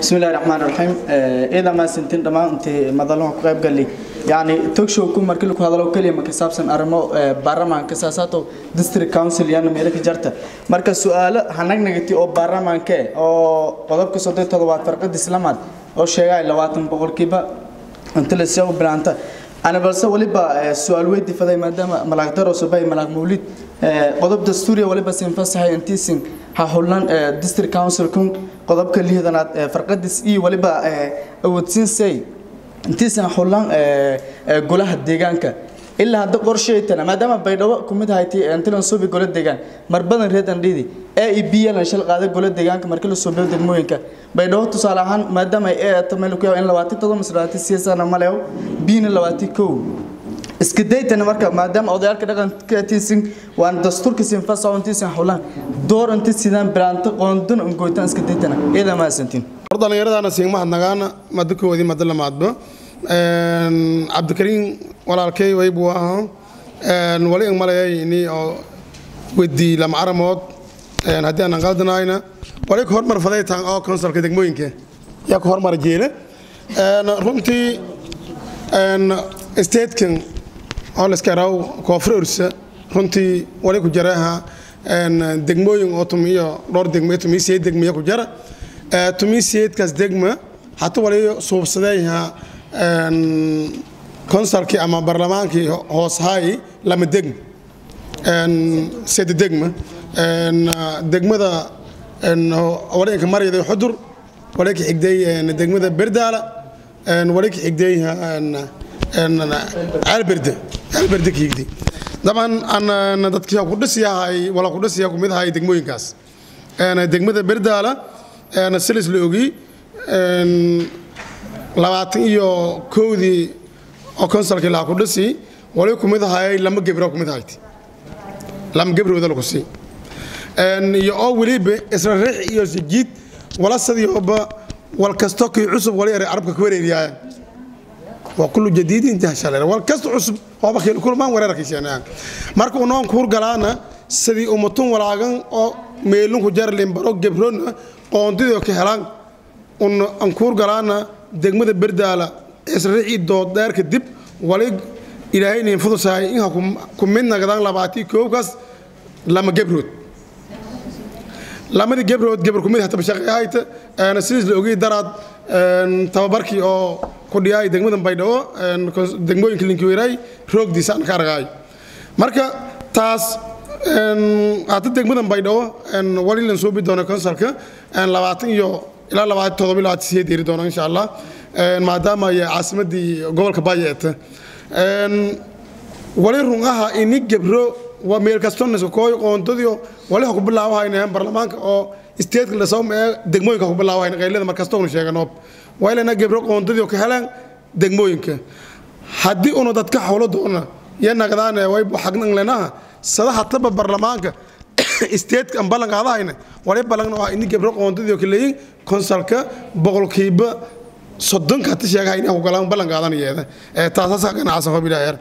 bismillahi raxmaan eh, raxiim ciidaa maasintin dhammaan intii madalnaha ku qayb galay yani togshowku markii lagu hadalo keliya ma ka saabsan arrimo eh, baarlamaanka saasaato district council yaana meelo ka jarta. Marka su'aalo hanagnagati oo baarlamaanka eh oo qodobka soddon todobaad farqada islaamaad oo sheegay labaatan boqolkiiba inta la soo bilaanta. Ani balse weliba eh, su'aal weydiifaday maadaama malaag darosubay malaag mawlid Eh, qodob dastuuriya waliba sinfasahay intiisin ha hullan eh, district council kun. Qodobka liidanaad eh, farqadis iyo e waliba awoodsiinsay intiisin ha hullan golaha deegaanka. Ilaa hadda qorshaytana maadaama baydhabo ku mid ahayti antilan suubi golo deegaan. Marbadan reedandhidi a e b lan shal qaada golo deegaanka markii la suubiyo degmooyinka. Baydhabo tusaale ahaan maadaama ay e ta meel ku yaw in labaatan todoba mise labaatan siyaasana maleew b na labaatan kow iska daytana marka maadaama odayaalka dhaqanka tiisin waan dastuurka siin fasaw intiisan xulan door inti sidaan bilaanto qoondun un goytaan iska daytana iyada ma santin dhallinyaradana siin mahadnagaana madakoodii madalamaadba cabdikariin walaalkay waybuu ahaa. Wali ang malayayni oo wedii lama aramood. Haddii aanan qaldanayna wali ka hormar fadaytaan oo konsolka degmooyinka yaa ka hormar jeela. Runtii statekan raw koonfur ursa runtii wali ku jaraha degmooyin oo tumiyo dhowr degmo tumiyo siyeed degmiya ku jara tumiyo siyeedkaas degma hata wali suubsadeeyaha konsalkii ama barlamaankii hooshaay lama degma sede degma. Degmada walinka maryada xudur walinka xigday degmada berdaala walinka xigday alberde alberde ka xigday daban aan dadkii ku dhisiyahay wala ku dhisiya ku mid ahay degmooyinkaas degmada berdaala silis la ogi labaatan iyo kowdii oo konsalkii laa ku dhisi wali ku mid ahay lama gebro ku mid ahayd lama gebrooda lagu sii iyo oo weliba isla riix iyo sijiid wala sidioba wal kasto kii cusub wali eray carabka ku wareeriyaayaan waa kullu jadiid intaha shalay. Wal kasta cusub oo bakhiil kulmaan wareerkiisana marka uu noon kuur galaana sidii ummatun walaagan oo meelun ku jarlin baro gebrona qoondidoo ka helaan un an kuur galaana degmada berdaala isriicii dooddheerka dib wali ilaahaynin fudusahay in ku mid nagadaan labaatii koobkaas lama gebrood. Lamadii gebrood gebar kumid hata bashaqeehayta sidiis la ogey daraad tababarkii oo ku dhiyaay degmadan baydhabo degmooyinka linkiweeraay roogdiisa aan ka argaayo marka taas hata degmadan baydhabo wali lan soo bi doona konsalka labaatan iyo ilaa labaatan todoba labaatan sideed eri doona insha allah. Maadaama ay caasimadii gobolka baayeeta wali rungaha ini gebro waa meel kastonas kooy qoontadio wali ha ku bilaawahayna barlamaanka oo isteedka lasawm ee degmooyinka ku bilaawahayna qaylada markastoonu sheeganoob waa ilana gebro qoontadio ka helaan degmooyinka. Haddii una dadka howlo doona ya nagdaane way xagnan lenaha sada hataba barlamaanka isteedka aan ballan qaadahayna wali ballan waa ini gebro qoontadio ka leeyin konsalka boqolkiiba soddonka hata sheegahayna ku galaan ballan qaadanayeeda ee taasaasa ganacsan hob ilaaheer